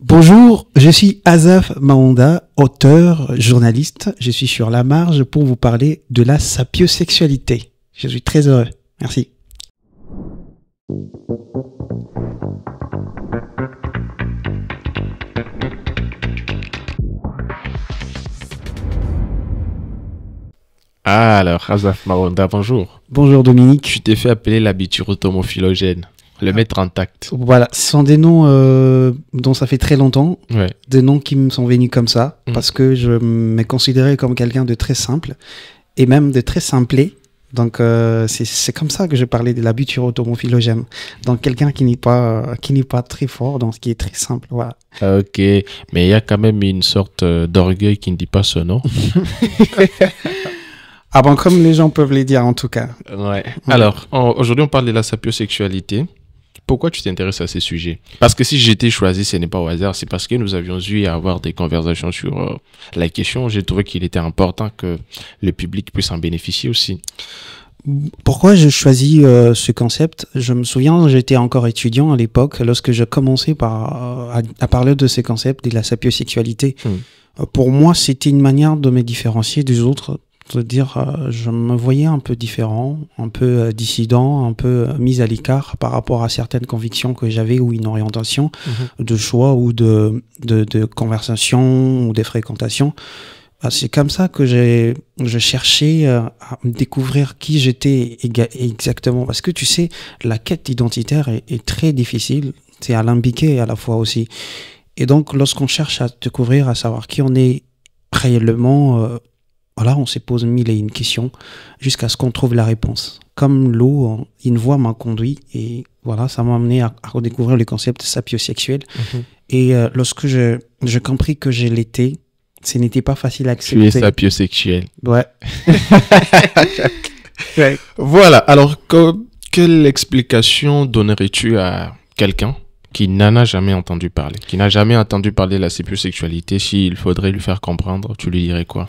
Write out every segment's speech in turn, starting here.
Bonjour, je suis Azaf Maonda, auteur, journaliste. Je suis sur la marge pour vous parler de la sapiosexualité. Je suis très heureux. Merci. Alors, Azaf Maonda, bonjour. Bonjour Dominique. Tu t'es fait appeler l'habiturotomophilogène. Le mettre en tact. Voilà, ce sont des noms euh, dont ça fait très longtemps, Ouais. des noms qui me sont venus comme ça, Mhm. parce que je me considérais comme quelqu'un de très simple, et même de très simplé. Donc euh, c'est comme ça que je parlais de la butyrotomophilogène. Donc quelqu'un qui n'est pas qui n'est pas très fort, donc qui est très simple. Voilà. Ok, mais il y a quand même une sorte euh, d'orgueil qui ne dit pas ce nom. Ah bon, comme les gens peuvent les dire en tout cas. Ouais. Alors, aujourd'hui, on parle de la sapiosexualité. Pourquoi tu t'intéresses à ces sujets? Parce que si j'étais choisi, ce n'est pas au hasard, c'est parce que nous avions eu à avoir des conversations sur euh, la question. J'ai trouvé qu'il était important que le public puisse en bénéficier aussi. Pourquoi j'ai choisi euh, ce concept? Je me souviens, j'étais encore étudiant à l'époque lorsque je commençais par, euh, à, à parler de ces concepts de la sapiosexualité. Hmm. Pour moi, c'était une manière de me différencier des autres. De dire, euh, je me voyais un peu différent, un peu euh, dissident, un peu euh, mis à l'écart par rapport à certaines convictions que j'avais ou une orientation de choix ou de, de, de conversation ou de fréquentation. Ah, C'est comme ça que j'ai je cherchais à me découvrir qui j'étais exactement. Parce que tu sais, la quête identitaire est, est très difficile. C'est alambiqué à la fois aussi. Et donc, lorsqu'on cherche à découvrir, à savoir qui on est réellement, euh, voilà, on se pose mille et une questions jusqu'à ce qu'on trouve la réponse. Comme l'eau, euh, une voie m'a conduit et voilà, ça m'a amené à, à redécouvrir le concept sapiosexuel. Mhm. Et euh, lorsque je, j'ai compris que je l'étais, ce n'était pas facile à Tu es accepter. sapiosexuel. Ouais. ouais. Voilà, alors que- quelle explication donnerais-tu à quelqu'un qui n'en a jamais entendu parler, qui n'a jamais entendu parler de la sapiosexualité, s'il faudrait lui faire comprendre, tu lui dirais quoi?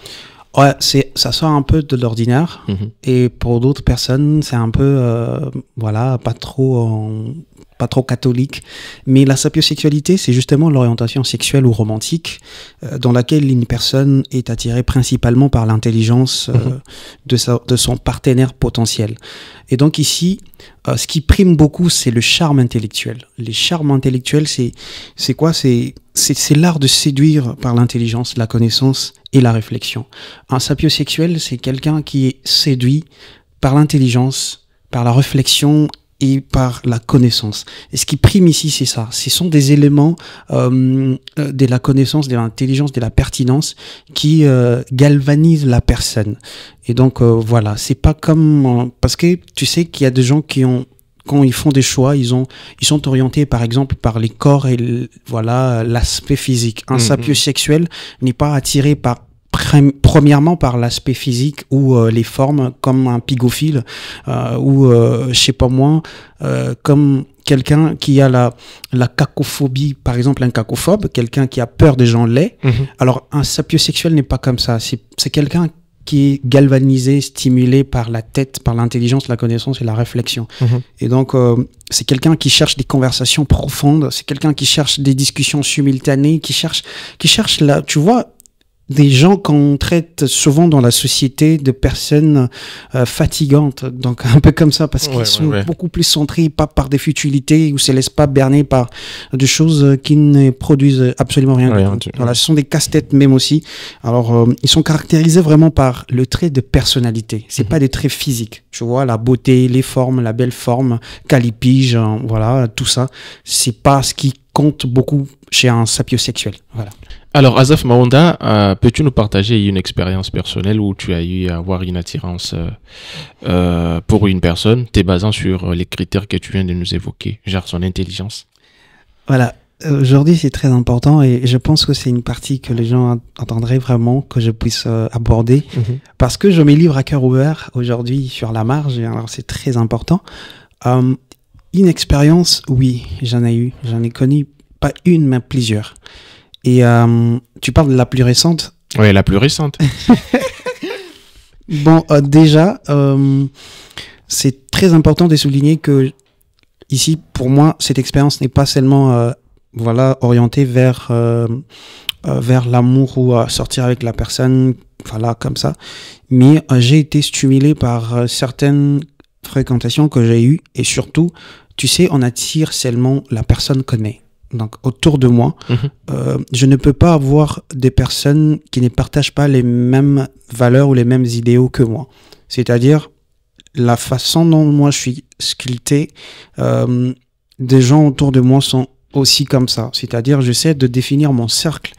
Ouais, c'est, ça sort un peu de l'ordinaire. Mhm. Et pour d'autres personnes, c'est un peu, euh, voilà, pas trop, en- pas trop catholique. Mais la sapiosexualité, c'est justement l'orientation sexuelle ou romantique euh, dans laquelle une personne est attirée principalement par l'intelligence euh, Mhm. de, sa, de son partenaire potentiel. Et donc ici, euh, ce qui prime beaucoup, c'est le charme intellectuel. Les charmes intellectuels, c'est, c'est quoi? C'est, c'est, c'est l'art de séduire par l'intelligence, la connaissance et la réflexion. Un sapiosexuel, c'est quelqu'un qui est séduit par l'intelligence, par la réflexion et par la connaissance. Et ce qui prime ici, c'est ça. Ce sont des éléments euh, euh, de la connaissance, de l'intelligence, de la pertinence qui euh, galvanisent la personne. Et donc euh, voilà, c'est pas comme euh, parce que tu sais qu'il y a des gens qui ont quand ils font des choix, ils ont ils sont orientés par exemple par les corps et le- voilà l'aspect physique. Un Mhm. sapiosexuel n'est pas attiré par premièrement par l'aspect physique ou euh, les formes comme un pigophile euh, ou euh, je sais pas moi euh, comme quelqu'un qui a la la cacophobie par exemple un cacophobe quelqu'un qui a peur des gens laids alors, un sapiosexuel n'est pas comme ça. C'est quelqu'un qui est galvanisé, stimulé par la tête, par l'intelligence, la connaissance et la réflexion. Mhm. Et donc, euh, c'est quelqu'un qui cherche des conversations profondes, c'est quelqu'un qui cherche des discussions simultanées, qui cherche, qui cherche la, tu vois, des gens qu'on traite souvent dans la société de personnes euh, fatigantes, donc un peu comme ça, parce qu'ils Ouais, sont ouais, beaucoup plus centrés, pas par des futilités, ou se laissent pas berner par des choses euh, qui ne produisent absolument rien. Rien du- Voilà, ce sont des casse-têtes même aussi. Alors, euh, ils sont caractérisés vraiment par le trait de personnalité. C'est Mhm. pas des traits physiques. Tu vois, la beauté, les formes, la belle forme, calipige, euh, voilà, tout ça. C'est pas ce qui compte beaucoup chez un sapiosexuel. Voilà. Alors, Azaf Maonda, euh, peux-tu nous partager une expérience personnelle où tu as eu à avoir une attirance euh, euh, pour une personne, te basant sur les critères que tu viens de nous évoquer, genre son intelligence? Voilà. Aujourd'hui, c'est très important et je pense que c'est une partie que les gens ent- entendraient vraiment que je puisse euh, aborder parce que je mets livre à cœur ouvert aujourd'hui sur la marge, alors c'est très important. Euh, une expérience, oui, j'en ai eu. J'en ai connu pas une, mais plusieurs. Et euh, tu parles de la plus récente? Oui, la plus récente. Bon, euh, déjà, euh, c'est très important de souligner que ici, pour moi, cette expérience n'est pas seulement voilà, orienté vers, vers l'amour ou à sortir avec la personne, voilà, comme ça. Mais j'ai été stimulé par certaines fréquentations que j'ai eues et surtout, tu sais, on attire seulement la personne connaît. Donc, autour de moi, Mhm. euh, je ne peux pas avoir des personnes qui ne partagent pas les mêmes valeurs ou les mêmes idéaux que moi. C'est-à-dire, la façon dont moi je suis sculpté, euh, des gens autour de moi sont aussi comme ça. C'est-à-dire, j'essaie de définir mon cercle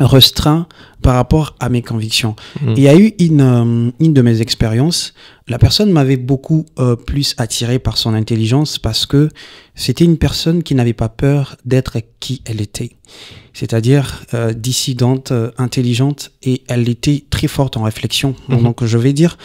restreint par rapport à mes convictions. Mhm. Il y a eu une, euh, une de mes expériences, la personne m'avait beaucoup euh, plus attiré par son intelligence parce que c'était une personne qui n'avait pas peur d'être qui elle était. C'est-à-dire euh, dissidente, euh, intelligente et elle était très forte en réflexion. Mhm. Donc je vais dire,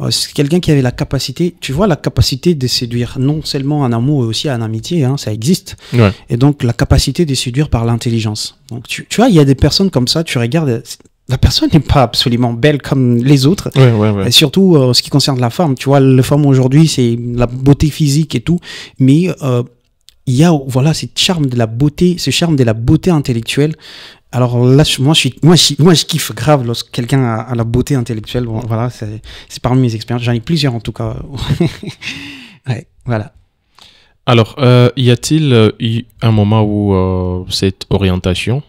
euh, c'est quelqu'un qui avait la capacité, tu vois, la capacité de séduire non seulement en amour mais aussi en amitié, hein, ça existe. Ouais. Et donc la capacité de séduire par l'intelligence. Donc tu, tu vois, il y a des personnes comme ça, tu regardes, la personne n'est pas absolument belle comme les autres. Ouais, ouais, ouais. Et surtout euh, en ce qui concerne la femme, tu vois, la femme aujourd'hui, c'est la beauté physique et tout, mais euh, il y a voilà ce charme de la beauté, ce charme de la beauté intellectuelle. Alors là, moi, je suis, moi, je, moi, je kiffe grave lorsque quelqu'un a, a la beauté intellectuelle. Bon, voilà, c'est parmi mes expériences. J'en ai plusieurs en tout cas. ouais, voilà. Alors, euh, y a-t-il eu un moment où cette orientation,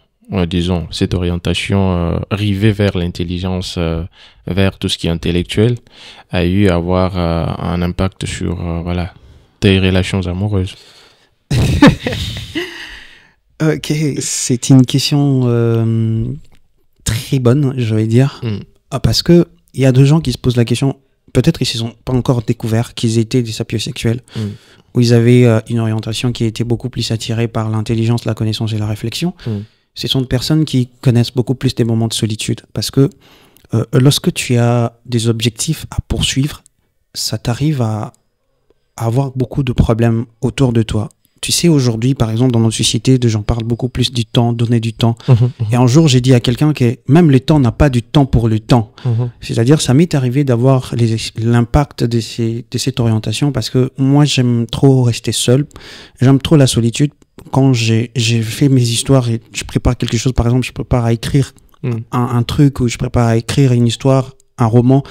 disons, cette orientation euh, rivée vers l'intelligence, euh, vers tout ce qui est intellectuel, a eu à avoir euh, un impact sur, euh, voilà, tes relations amoureuses Ok, c'est une question euh, très bonne, je vais dire. Mm. Ah, parce que il y a deux gens qui se posent la question, peut-être ils ne sont pas encore découvert qu'ils étaient des sapiosexuels, Mm. où ils avaient euh, une orientation qui était beaucoup plus attirée par l'intelligence, la connaissance et la réflexion. Mm. Ce sont des personnes qui connaissent beaucoup plus des moments de solitude. Parce que euh, lorsque tu as des objectifs à poursuivre, ça t'arrive à, à avoir beaucoup de problèmes autour de toi. Tu sais, aujourd'hui, par exemple, dans notre société, de gens parlent beaucoup plus du temps, donner du temps. Et un jour, j'ai dit à quelqu'un que même le temps n'a pas du temps pour le temps. C'est-à-dire, ça m'est arrivé d'avoir l'impact de, ces, de cette orientation parce que moi, j'aime trop rester seul. J'aime trop la solitude. Quand j'ai fait mes histoires et je prépare quelque chose, par exemple, je prépare à écrire Mm. un, un truc ou je prépare à écrire une histoire, un roman,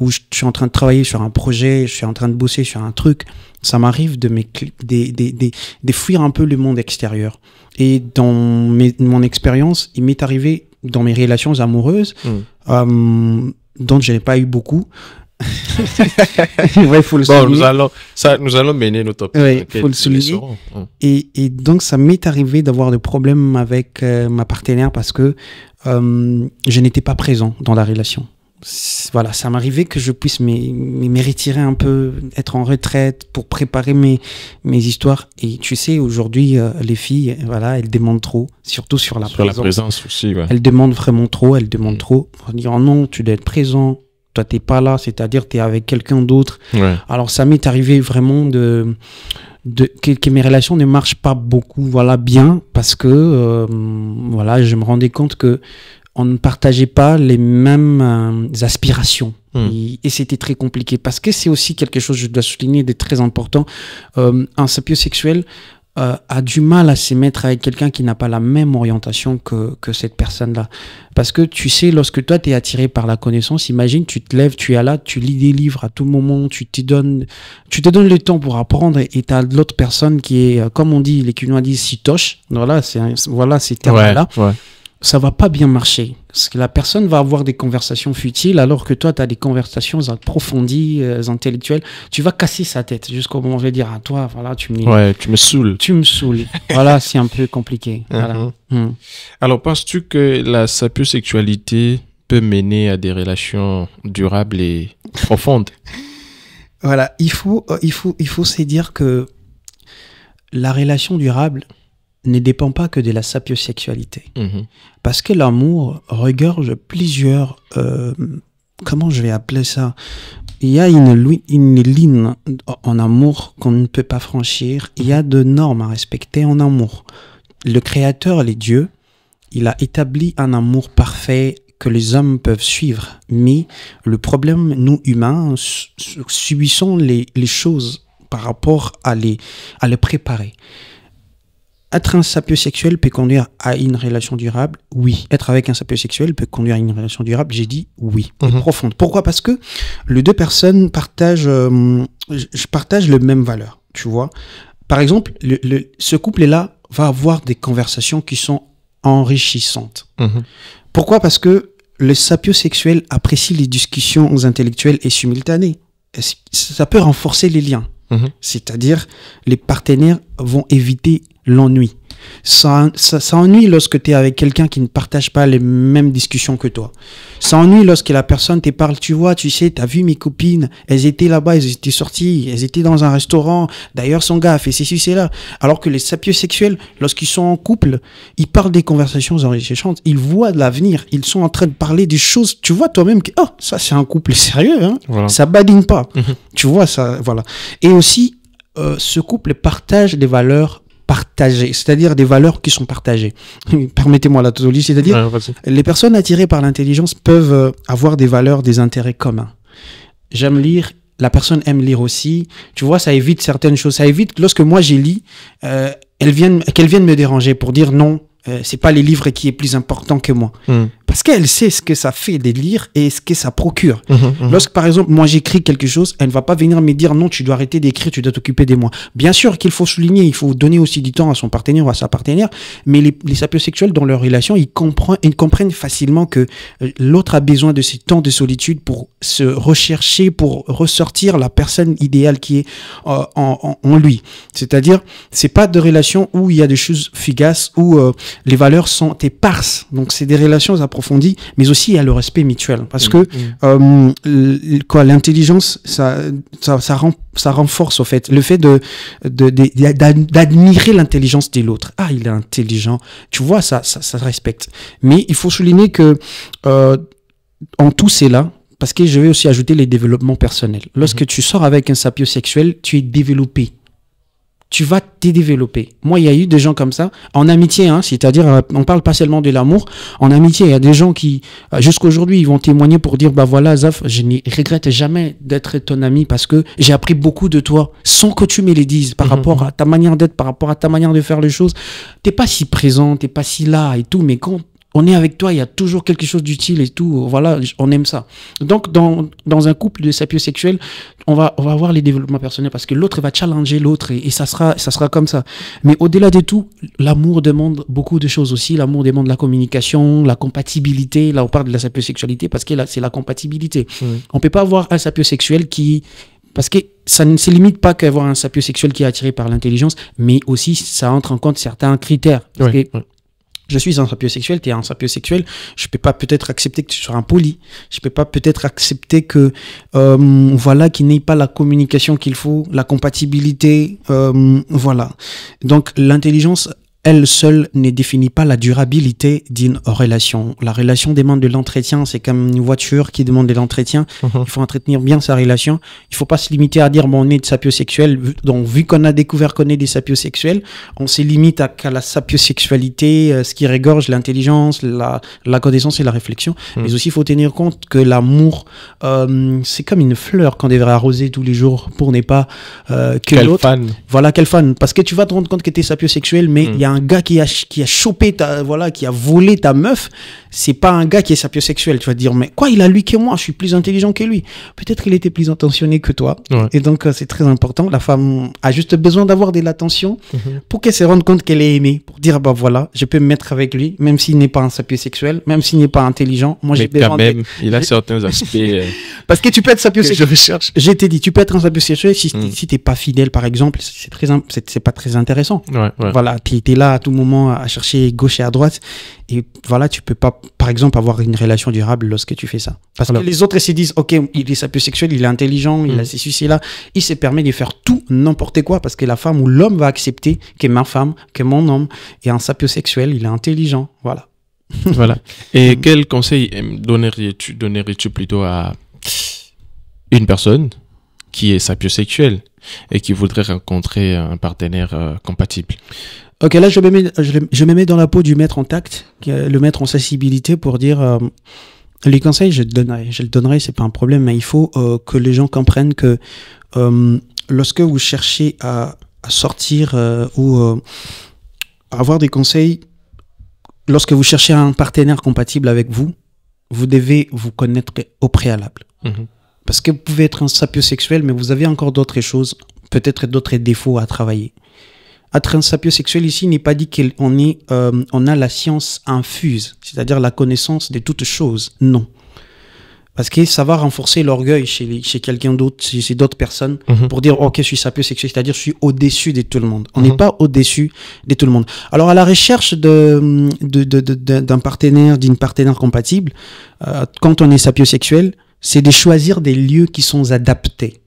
où je, je suis en train de travailler sur un projet, je suis en train de bosser sur un truc, ça m'arrive de, des, des, des, de fuir un peu le monde extérieur. Et dans mes- mon expérience, il m'est arrivé dans mes relations amoureuses, Mm. euh, dont je n'ai pas eu beaucoup. ouais, faut le Bon, souligner. nous allons, ça, nous allons mener nos topics. Ouais, faut le souligner. Mm. Et, et donc, ça m'est arrivé d'avoir des problèmes avec euh, ma partenaire parce que euh, je n'étais pas présent dans la relation. Voilà, ça m'arrivait que je puisse me, retirer un peu, être en retraite pour préparer mes, mes histoires. Et tu sais, aujourd'hui, euh, les filles, voilà, elles demandent trop, surtout sur la Sur la présence. présence aussi, ouais. Elles demandent vraiment trop, elles demandent Mm. trop. Pour dire oh non, tu dois être présent. Toi, t'es pas là, c'est-à-dire t'es avec quelqu'un d'autre. Ouais. Alors ça m'est arrivé vraiment de, de que, que mes relations ne marchent pas beaucoup, voilà, bien, parce que euh, voilà, je me rendais compte que on ne partageait pas les mêmes euh, aspirations. Mm. Et, et c'était très compliqué parce que c'est aussi quelque chose, je dois souligner, de très important. Euh, un sapiosexuel euh, a du mal à se mettre avec quelqu'un qui n'a pas la même orientation que, que cette personne-là. Parce que tu sais, lorsque toi, tu es attiré par la connaissance, imagine, tu te lèves, tu es là, tu lis des livres à tout moment, tu te donnes, tu te donnes le temps pour apprendre et tu as l'autre personne qui est, euh, comme on dit, les Quinois disent, sitoche. Voilà, c'est voilà ces termes-là. Ça va pas bien marcher. Parce que la personne va avoir des conversations futiles alors que toi, tu as des conversations approfondies, euh, intellectuelles. Tu vas casser sa tête jusqu'au moment où je vais dire, à toi, voilà, tu me, Ouais, tu me saoules. tu me saoules. voilà, c'est un peu compliqué. Voilà. Mhm. Hmm. Alors, penses-tu que la sapiosexualité peut mener à des relations durables et profondes? Voilà, il faut, euh, il faut, il faut se dire que la relation durable ne dépend pas que de la sapiosexualité. Mhm. Parce que l'amour regorge plusieurs, euh, comment je vais appeler ça? Il y a une, une ligne en amour qu'on ne peut pas franchir. Il y a de normes à respecter en amour. Le Créateur, les dieux, il a établi un amour parfait que les hommes peuvent suivre. Mais le problème, nous humains, su- su- subissons les, les choses par rapport à les, à les préparer. Être un sapiosexuel peut conduire à une relation durable? Oui. Être avec un sapiosexuel peut conduire à une relation durable? J'ai dit oui. Mhm. profonde. Pourquoi? Parce que les deux personnes partagent, euh, je partage les mêmes valeurs, tu vois? Par exemple, le, le- ce couple-là va avoir des conversations qui sont enrichissantes. Mhm. Pourquoi? Parce que le sapiosexuel apprécie les discussions intellectuelles et simultanées. Ça peut renforcer les liens? Mhm. C'est-à-dire, les partenaires vont éviter l'ennui. Ça, ça, ça ennuie lorsque tu es avec quelqu'un qui ne partage pas les mêmes discussions que toi. Ça ennuie lorsque la personne te parle, tu vois, tu sais, tu as vu mes copines, elles étaient là-bas, elles étaient sorties, elles étaient dans un restaurant, d'ailleurs son gars a fait ceci, c'est là. Alors que les sapiosexuels, lorsqu'ils sont en couple, ils parlent des conversations enrichissantes, ils voient de l'avenir, ils sont en train de parler des choses, tu vois toi-même que, oh, ça c'est un couple sérieux, hein Voilà. ça badine pas. Mhm. Tu vois, ça, voilà. Et aussi, euh, ce couple partage des valeurs partagées, c'est-à-dire des valeurs qui sont partagées. Permettez-moi la tautologie, c'est-à-dire Ouais, les personnes attirées par l'intelligence peuvent euh, avoir des valeurs, des intérêts communs. J'aime lire, la personne aime lire aussi. Tu vois, ça évite certaines choses. Ça évite que lorsque moi j'ai lu, euh, elles viennent, qu'elles viennent me déranger pour dire non, euh, c'est pas les livres qui est plus important que moi. Mhm. Parce qu'elle sait ce que ça fait de lire et ce que ça procure. Mhm. Mhm. Lorsque, par exemple, moi j'écris quelque chose, elle ne va pas venir me dire non, tu dois arrêter d'écrire, tu dois t'occuper des moi. Bien sûr qu'il faut souligner, il faut donner aussi du temps à son partenaire ou à sa partenaire, mais les, les sapiosexuels, dans leur relation, ils comprennent, ils comprennent facilement que euh, l'autre a besoin de ces temps de solitude pour se rechercher, pour ressortir la personne idéale qui est euh, en, en, en lui. C'est-à-dire, c'est pas de relations où il y a des choses fugaces, où euh, les valeurs sont éparses. Donc, c'est des relations mais aussi a le respect mutuel. Parce que Mhm. euh, quoi l'intelligence ça, ça ça rend- ça renforce au fait le fait de de- de- d'ad- d'admirer l'intelligence de l'autre ah il est intelligent. Tu vois ça ça, ça se respecte. Mais il faut souligner que euh, en tout c'est là parce que je vais aussi ajouter les développements personnels. Lorsque tu sors avec un sapiosexuel tu es développé tu vas te développer. Moi, il y a eu des gens comme ça, en amitié, hein, c'est-à-dire, euh, on parle pas seulement de l'amour, en amitié, il y a des gens qui, euh, jusqu'aujourd'hui, ils vont témoigner pour dire, bah voilà, Zaf, je ne regrette jamais d'être ton ami parce que j'ai appris beaucoup de toi, sans que tu me les dises, par Mhm. rapport à ta manière d'être, par rapport à ta manière de faire les choses. T'es pas si présent, t'es pas si là et tout, mais quand on est avec toi, il y a toujours quelque chose d'utile et tout. Voilà, on aime ça. Donc, dans, dans un couple de sapiosexuels, on va, on va avoir les développements personnels parce que l'autre va challenger l'autre et, et ça, sera, ça sera comme ça. Mais au-delà de tout, l'amour demande beaucoup de choses aussi. L'amour demande la communication, la compatibilité. Là, on parle de la sapiosexualité parce que c'est la compatibilité. Mhm. On peut pas avoir un sapiosexuel qui. Parce que ça ne se limite pas qu'à avoir un sapiosexuel qui est attiré par l'intelligence, mais aussi ça entre en compte certains critères. Parce Ouais, que ouais. Je suis un sapiosexuel, tu es un sapiosexuel, je peux pas peut-être accepter que tu sois impoli, je peux pas peut-être accepter que euh, voilà qu'il n'ait pas la communication qu'il faut, la compatibilité, euh, voilà. Donc l'intelligence elle seule ne définit pas la durabilité d'une relation. La relation demande de l'entretien, c'est comme une voiture qui demande de l'entretien. Mhm. Il faut entretenir bien sa relation. Il faut pas se limiter à dire bon, on est de sapiosexuel. Donc vu qu'on a découvert qu'on est des sapiosexuels, on se limite à, la sapiosexualité, euh, ce qui régorge l'intelligence, la, la connaissance et la réflexion. Mm. Mais aussi, il faut tenir compte que l'amour, euh, c'est comme une fleur qu'on devrait arroser tous les jours pour ne pas euh, que Quel l'autre fan. voilà quel fan parce que tu vas te rendre compte que tu es sapiosexuel mais il Mm. y a un gars qui a qui a chopé ta voilà qui a volé ta meuf c'est pas un gars qui est sapiosexuel tu vas te dire mais quoi il a lui que moi je suis plus intelligent que lui peut-être qu'il était plus intentionné que toi Ouais. et donc euh, c'est très important la femme a juste besoin d'avoir de l'attention Mhm. pour qu'elle se rende compte qu'elle est aimée pour dire bah voilà je peux me mettre avec lui même s'il n'est pas un sapiosexuel même s'il n'est pas intelligent moi j'ai besoin quand de- même, il a certains aspects euh, parce que tu peux être sapiosexuel je été dit tu peux être un sapiosexuel si Mm. si t'es pas fidèle par exemple c'est très c'est pas très intéressant Ouais, ouais. voilà, tu es là à tout moment à chercher gauche et à droite. Et voilà, tu peux pas, par exemple, avoir une relation durable lorsque tu fais ça. Parce Alors- que les autres, ils se disent, OK, il est sapiosexuel, il est intelligent, il Mm. a ces soucis-là. Il se permet de faire tout, n'importe quoi, parce que la femme ou l'homme va accepter que ma femme, que mon homme est un sapiosexuel, il est intelligent. Voilà. Voilà. Et quel conseil donnerais-tu donnerais-tu plutôt à une personne qui est sapiosexuelle et qui voudrait rencontrer un partenaire euh, compatible? Ok, là, je me, mets, je, je me mets dans la peau du maître en tact, le maître en sensibilité pour dire euh, les conseils, je le donnerai, je le donnerai, c'est pas un problème, mais il faut euh, que les gens comprennent que euh, lorsque vous cherchez à, à sortir ou euh, avoir des conseils, lorsque vous cherchez un partenaire compatible avec vous, vous devez vous connaître au préalable. Mhm. Parce que vous pouvez être un sapiosexuel, mais vous avez encore d'autres choses, peut-être d'autres défauts à travailler. Être un sapiosexuel ici n'est pas dit qu'on est, euh, on a la science infuse, c'est-à-dire la connaissance de toutes choses. Non. Parce que ça va renforcer l'orgueil chez, quelqu'un d'autre, chez, d'autres personnes, Mhm. pour dire, ok, je suis sapiosexuel, c'est-à-dire je suis au-dessus de tout le monde. On n'est Mhm. pas au-dessus de tout le monde. Alors, à la recherche de, de- de- de- de- d'un partenaire, d'une partenaire compatible, euh, quand on est sapiosexuel, c'est de choisir des lieux qui sont adaptés.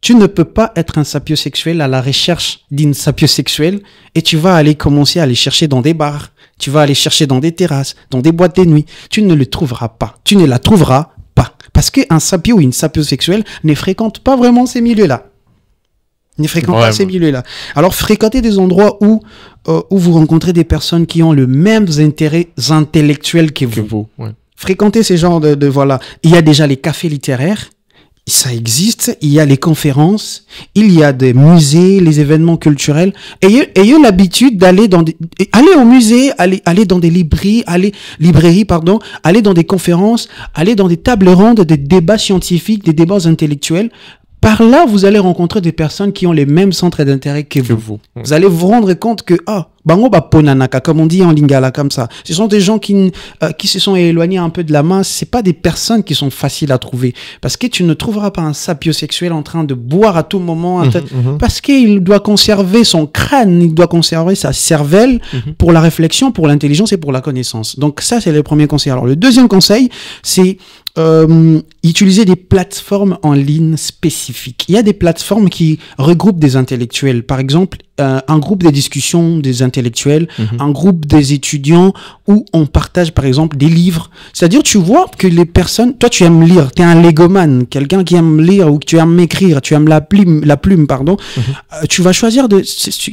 Tu ne peux pas être un sapiosexuel à la recherche d'une sapiosexuelle et tu vas aller commencer à aller chercher dans des bars, tu vas aller chercher dans des terrasses, dans des boîtes de nuit. Tu ne le trouveras pas. Tu ne la trouveras pas. Parce qu'un sapio ou une sapiosexuelle ne fréquente pas vraiment ces milieux-là. Ne fréquente Ouais, pas ces milieux-là. Alors fréquentez des endroits où, euh, où vous rencontrez des personnes qui ont le même intérêt intellectuel que vous Que vous, ouais. fréquenter ces genres de, de voilà. Il y a déjà les cafés littéraires, ça existe. Il y a les conférences, il y a des musées, les événements culturels. Ayez, ayez l'habitude d'aller dans des, aller au musée, aller, aller dans des librairies, aller librairies pardon, aller dans des conférences, aller dans des tables rondes, des débats scientifiques, des débats intellectuels. Par là, vous allez rencontrer des personnes qui ont les mêmes centres d'intérêt que Que vous. Vous allez vous rendre compte que, ah, bango ba ponanaka, comme on dit en lingala, comme ça. Ce sont des gens qui, euh, qui se sont éloignés un peu de la main. C'est pas des personnes qui sont faciles à trouver. Parce que tu ne trouveras pas un sapiosexuel en train de boire à tout moment. tel- mhm. Parce qu'il doit conserver son crâne, il doit conserver sa cervelle Mhm. pour la réflexion, pour l'intelligence et pour la connaissance. Donc ça, c'est le premier conseil. Alors le deuxième conseil, c'est euh, utiliser des plateformes en ligne spécifiques. Il y a des plateformes qui regroupent des intellectuels. Par exemple, euh, un groupe de discussion des intellectuels, Mhm. un groupe des étudiants où on partage par exemple des livres. C'est-à-dire, tu vois que les personnes, toi tu aimes lire, tu es un légomane, quelqu'un qui aime lire ou que tu aimes écrire, tu aimes la plume, la plume pardon. Euh, tu vas choisir de,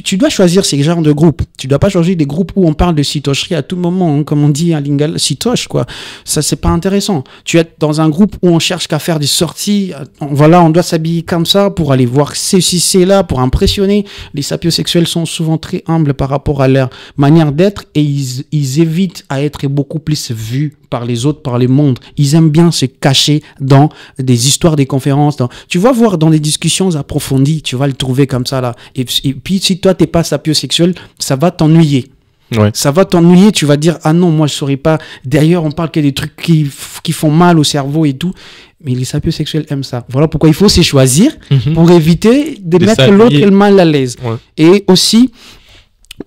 tu dois choisir ces genres de groupes. Tu dois pas choisir des groupes où on parle de citocherie à tout moment, hein, comme on dit à Lingala, citoche quoi. Ça c'est pas intéressant. Tu es dans un groupe où on cherche qu'à faire des sorties. euh, on- Voilà, on doit s'habiller comme ça pour aller voir ceci, c'est là, pour impressionner. Les sapiosexuels sont souvent très humbles par rapport à leur manière d'être et ils, évitent à être beaucoup plus vus par les autres, par les mondes. Ils aiment bien se cacher dans des histoires, des conférences. Dans... Tu vas voir dans des discussions approfondies, tu vas le trouver comme ça là. Et, et puis si toi t'es pas sapiosexuel, ça va t'ennuyer. Ouais. Ça va t'ennuyer, tu vas dire ah non moi je saurais pas. D'ailleurs on parle que des trucs qui, qui font mal au cerveau et tout. Mais les sapiosexuels aiment ça. Voilà pourquoi il faut se choisir Mhm. pour éviter de, De mettre l'autre mal à l'aise. Ouais. Et aussi,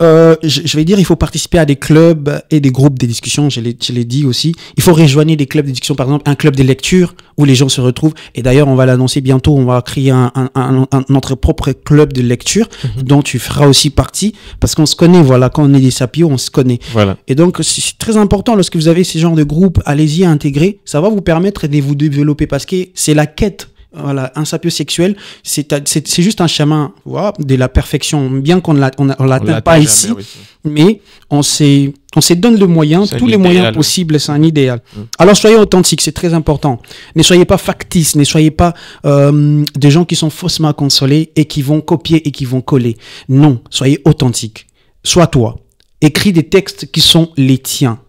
euh, je, je vais dire, il faut participer à des clubs et des groupes de discussion, je l'ai je l'ai dit aussi. Il faut rejoindre des clubs de discussion, par exemple, un club de lecture où les gens se retrouvent. Et d'ailleurs, on va l'annoncer bientôt, on va créer un, un, un- un- notre propre club de lecture dont tu feras aussi partie parce qu'on se connaît, voilà, quand on est des sapios, on se connaît. Voilà. Et donc, c'est très important lorsque vous avez ce genre de groupe, allez-y intégrer. Ça va vous permettre de vous développer parce que c'est la quête. Voilà, un sapiosexuel, c'est juste un chemin voilà, de la perfection. Bien qu'on ne on on l'atteint pas jamais, ici, oui. mais on s'est on s'est donne le moyen, tous les idéal, moyens possibles, c'est un idéal. Mm. Alors soyez authentiques, c'est très important. Ne soyez pas factices, ne soyez pas euh, des gens qui sont faussement consolés et qui vont copier et qui vont coller. Non, soyez authentiques. Sois toi. Écris des textes qui sont les tiens.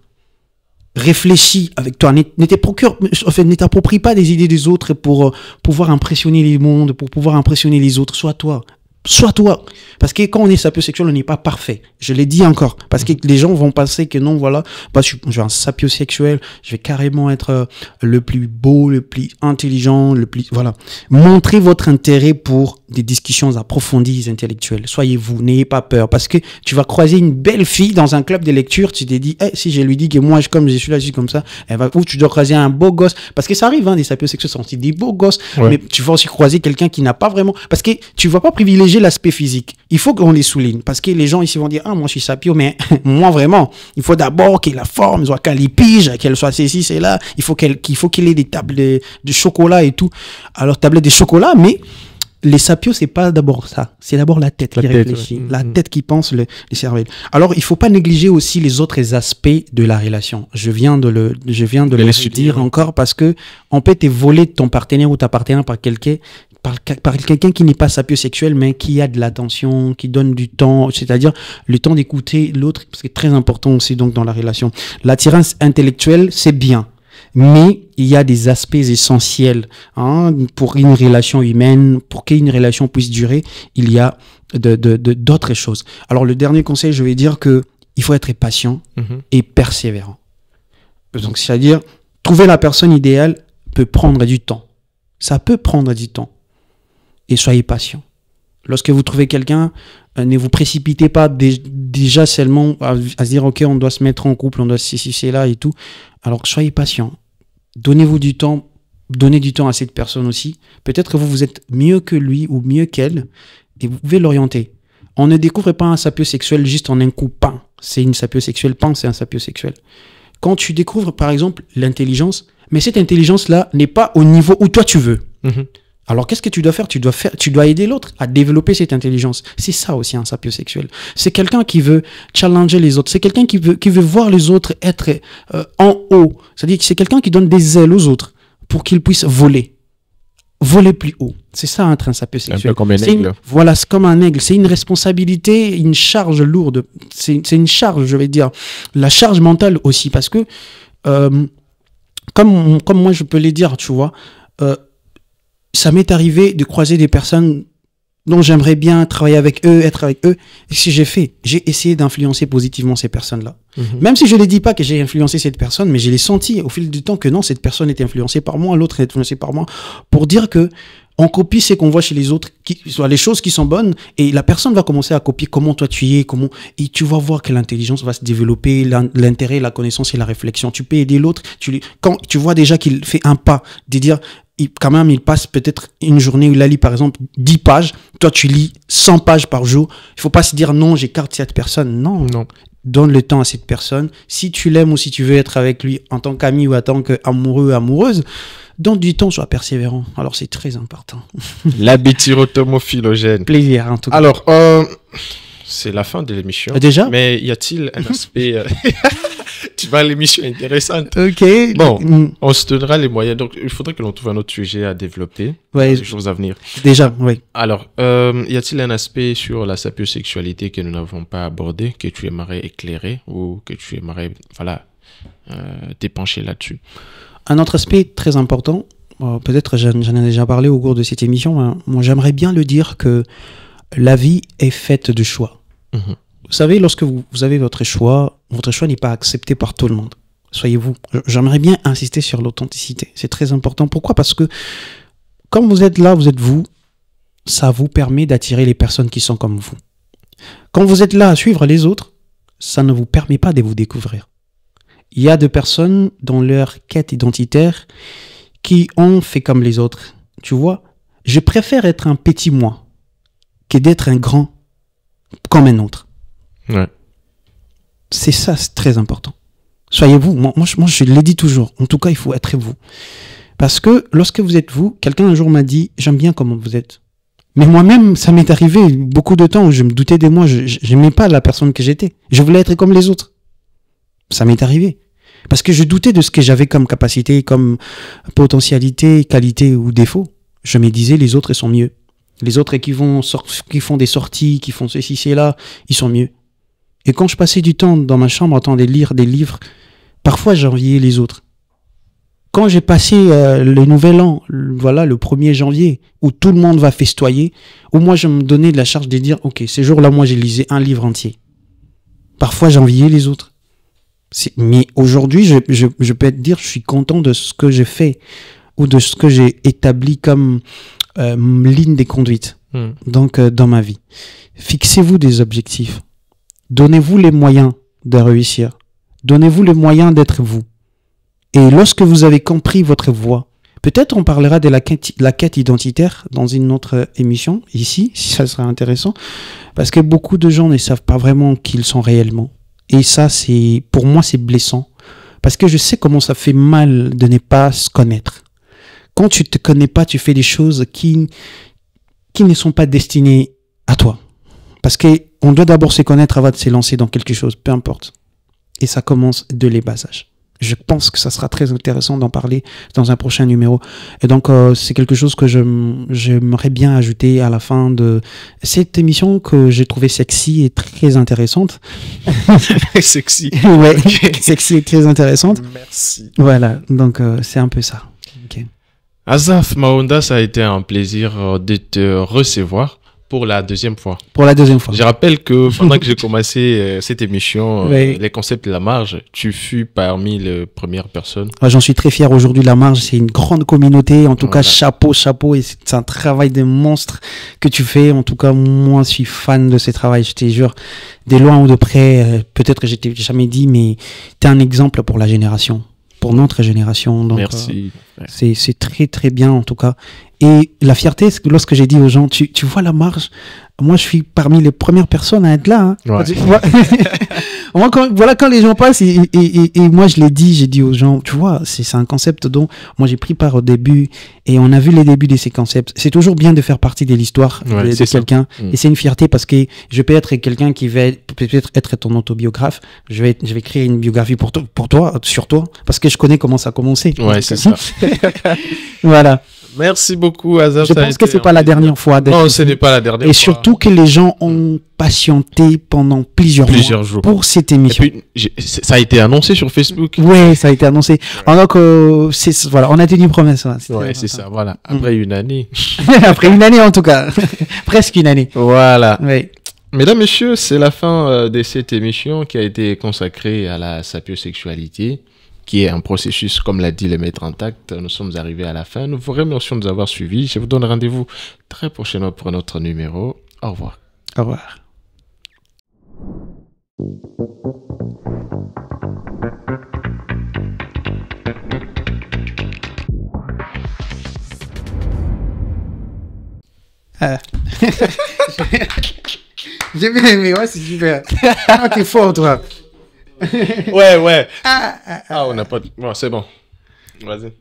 Réfléchis avec toi. Ne procure- en fait, ne t'approprie pas des idées des autres pour euh, pouvoir impressionner les mondes, pour pouvoir impressionner les autres. Sois toi. Sois toi. Parce que quand on est sapiosexuel, on n'est pas parfait. Je l'ai dit encore. Parce que les gens vont penser que non, voilà, bah, je, suis, je suis un sapiosexuel, je vais carrément être euh, le plus beau, le plus intelligent, le plus. Voilà. Montrez votre intérêt pour des discussions approfondies intellectuelles. Soyez-vous, n'ayez pas peur. Parce que tu vas croiser une belle fille dans un club de lecture, tu t'es dit, eh, si je lui dis que moi, je, comme je suis là, je suis comme ça, elle va, ou tu dois croiser un beau gosse. Parce que ça arrive, hein, des sapiosexuels sont aussi des beaux gosses. Ouais. Mais tu vas aussi croiser quelqu'un qui n'a pas vraiment. Parce que tu vas pas privilégier l'aspect physique. Il faut qu'on les souligne. Parce que les gens ici vont dire, ah, moi, je suis sapio, mais moi, vraiment, il faut d'abord qu'elle ait la forme, soit qu'elle ait pige, qu'elle soit ceci, c'est là. Il faut qu'elle, qu'il faut qu'il ait des tables de, de chocolat et tout. Alors, tablette de chocolat, mais les sapios, c'est pas d'abord ça. C'est d'abord la tête La qui tête, réfléchit. ouais. La Mhm. tête qui pense, le, les cervelles. Alors, il faut pas négliger aussi les autres aspects de la relation. Je viens de le, je viens de le dire encore parce que on peut te voler ton partenaire ou ta partenaire par quelqu'un par, par quelqu'un qui n'est pas sapiosexuel, mais qui a de l'attention, qui donne du temps, c'est-à-dire le temps d'écouter l'autre, c'est très important aussi donc dans la relation. L'attirance intellectuelle, c'est bien, mais il y a des aspects essentiels hein, pour une relation humaine, pour qu'une relation puisse durer, il y a de, de, de- d'autres choses. Alors le dernier conseil, je vais dire que il faut être patient Mhm. et persévérant. Donc c'est-à-dire trouver la personne idéale peut prendre du temps. Ça peut prendre du temps. Et soyez patient. Lorsque vous trouvez quelqu'un, euh, ne vous précipitez pas dé- déjà seulement à, se dire ok on doit se mettre en couple, on doit se c'est là et tout. Alors soyez patient. Donnez-vous du temps, donnez du temps à cette personne aussi. Peut-être que vous vous êtes mieux que lui ou mieux qu'elle et vous pouvez l'orienter. On ne découvre pas un sapiosexuel juste en un coup pain. C'est une sapiosexuelle, pain, c'est un sapiosexuel. Quand tu découvres par exemple l'intelligence, mais cette intelligence-là n'est pas au niveau où toi tu veux. Mhm. Alors qu'est-ce que tu dois faire? Tu dois faire, tu dois aider l'autre à développer cette intelligence. C'est ça aussi un sapiosexuel. C'est quelqu'un qui veut challenger les autres. C'est quelqu'un qui veut qui veut voir les autres être euh, en haut. C'est-à-dire que c'est quelqu'un qui donne des ailes aux autres pour qu'ils puissent voler, voler plus haut. C'est ça être un Un sapiosexuel. peu comme un une- aigle. voilà, c'est comme un aigle. C'est une responsabilité, une charge lourde. C'est c'est une charge, je vais dire. La charge mentale aussi, parce que, euh, comme, comme moi je peux les dire, tu vois, euh, ça m'est arrivé de croiser des personnes dont j'aimerais bien travailler avec eux, être avec eux. Et ce que j'ai fait, j'ai essayé d'influencer positivement ces personnes-là. Mhm. Même si je ne dis pas que j'ai influencé cette personne, mais je l'ai senti au fil du temps que non, cette personne est influencée par moi, l'autre est influencée par moi, pour dire que on copie ce qu'on voit chez les autres, qui, soit les choses qui sont bonnes, et la personne va commencer à copier comment toi tu es, comment, et tu vas voir que l'intelligence va se développer, l'in- l'intérêt, la connaissance et la réflexion. Tu peux aider l'autre, tu, quand tu vois déjà qu'il fait un pas, de dire, il, quand même, il passe peut-être une journée où il a lu par exemple 10 pages, toi tu lis 100 pages par jour, il faut pas se dire non, j'écarte cette personne, non, Non. donne le temps à cette personne. Si tu l'aimes ou si tu veux être avec lui en tant qu'ami ou en tant qu'amoureux, amoureuse, donne du temps, sois persévérant. Alors c'est très important. L'habiturotomophilogène. Plaisir en tout cas. Alors, euh, c'est la fin de l'émission. Euh, déjà? Mais y a-t-il un aspect. tu vas à l'émission intéressante. Ok. Bon. Mm, On se donnera les moyens. Donc, il faudrait que l'on trouve un autre sujet à développer. Ouais, Les choses à venir. déjà, oui. Alors, euh, y a-t-il un aspect sur la sapiosexualité que nous n'avons pas abordé, que tu aimerais éclairer ou que tu aimerais, voilà, euh, t'épancher là-dessus? Un autre aspect très important, euh, peut-être j'en ai déjà parlé au cours de cette émission, hein, moi j'aimerais bien le dire que la vie est faite de choix. Mhm. Vous savez, lorsque vous, avez votre choix, votre choix n'est pas accepté par tout le monde. Soyez-vous. J'aimerais bien insister sur l'authenticité. C'est très important. Pourquoi? Parce que comme vous êtes là, vous êtes vous, ça vous permet d'attirer les personnes qui sont comme vous. Quand vous êtes là à suivre les autres, ça ne vous permet pas de vous découvrir. Il y a des personnes dans leur quête identitaire qui ont fait comme les autres. Tu vois, je préfère être un petit moi que d'être un grand comme un autre. C'est ça, c'est très important. Soyez-vous. Moi, moi, je, moi, je l'ai dit toujours. En tout cas, il faut être vous. Parce que lorsque vous êtes vous, quelqu'un un jour m'a dit, j'aime bien comment vous êtes. Mais moi-même, ça m'est arrivé beaucoup de temps où je me doutais de moi. Je n'aimais pas la personne que j'étais. Je voulais être comme les autres. Ça m'est arrivé. Parce que je doutais de ce que j'avais comme capacité, comme potentialité, qualité ou défaut. Je me disais, les autres, ils sont mieux. Les autres qui, vont qui font des sorties, qui font ceci, cela, ils sont mieux. Et quand je passais du temps dans ma chambre en train de lire des livres, parfois j'enviais les autres. Quand j'ai passé euh, le nouvel an, voilà, le 1er janvier, où tout le monde va festoyer, où moi je me donnais de la charge de dire, ok, ces jours-là, moi j'ai lisé un livre entier. Parfois j'enviais les autres. Mais aujourd'hui, je, je, je peux te dire, je suis content de ce que j'ai fait ou de ce que j'ai établi comme euh, ligne des conduites Hmm. donc euh, dans ma vie. Fixez-vous des objectifs. Donnez-vous les moyens de réussir. Donnez-vous les moyens d'être vous. Et lorsque vous avez compris votre voie, peut-être on parlera de la quête, identitaire dans une autre émission ici, si ça serait intéressant, parce que beaucoup de gens ne savent pas vraiment qui ils sont réellement. Et ça, c'est pour moi, c'est blessant, parce que je sais comment ça fait mal de ne pas se connaître. Quand tu te connais pas, tu fais des choses qui qui ne sont pas destinées à toi. Parce que on doit d'abord se connaître avant de se lancer dans quelque chose, peu importe. Et ça commence de les bas âges. je pense que ça sera très intéressant d'en parler dans un prochain numéro. Et donc, euh, c'est quelque chose que je- j'aimerais bien ajouter à la fin de cette émission que j'ai trouvé sexy et très intéressante. Sexy. ouais, sexy et très intéressante. Merci. Voilà, donc euh, c'est un peu ça. Ok. Azaf Maonda, ça a été un plaisir euh, de te recevoir pour la deuxième fois. Pour la deuxième fois. Je rappelle que pendant que j'ai commencé euh, cette émission, euh, Oui. les concepts de la marge, tu fus parmi les premières personnes. Moi, J'en suis très fier aujourd'hui. La marge, c'est une grande communauté. En tout cas, chapeau, chapeau. Et c'est un travail de monstre que tu fais. En tout cas, moi, je suis fan de ce travail. Je te jure, de loin ou de près, euh, peut-être que je t'ai jamais dit, mais tu es un exemple pour la génération, pour notre génération. Donc, euh, Merci. c'est c'est très, très bien, en tout cas. Et la fierté, que lorsque j'ai dit aux gens, tu, tu vois la marge, moi, je suis parmi les premières personnes à être là. hein. Ouais. Moi, quand, voilà, quand les gens passent, et, et, et, et moi, je l'ai dit, j'ai dit aux gens, tu vois, c'est un concept dont moi, j'ai pris part au début, et on a vu les débuts de ces concepts. C'est toujours bien de faire partie de l'histoire Ouais, de, quelqu'un. Mm. Et c'est une fierté parce que je peux être quelqu'un qui va être- peut-être être ton autobiographe. Je vais, je vais créer une biographie pour, toi- pour toi, sur toi, parce que je connais comment ça a commencé. Ouais, c'est ça. voilà. Merci beaucoup, Azaf. Je pense que c'est pas la dernière fois. Non, ce n'est pas la dernière Et fois. surtout que les gens ont patienté pendant plusieurs, Plusieurs mois jours. pour cette Et émission. puis, ça a été annoncé sur Facebook. Oui, ça a été annoncé. Donc, c'est, voilà, on a tenu promesse. hein. Ouais, c'est ça, voilà. Après une année. Après une année, en tout cas. Presque une année. Voilà. Oui. Mesdames, Messieurs, c'est la fin euh, de cette émission qui a été consacrée à la sapiosexualité, qui est un processus, comme l'a dit le maître intact. Nous sommes arrivés à la fin. Nous vous remercions de nous avoir suivis. Je vous donne rendez-vous très prochainement pour un autre numéro. Au revoir. Au revoir. Ah. J'ai bien aimé, ouais, c'est super. Ah, t'es fort, toi. Ouais, ouais. Ah, ah, Ah, on n'a pas... Bon, c'est bon. Vas-y.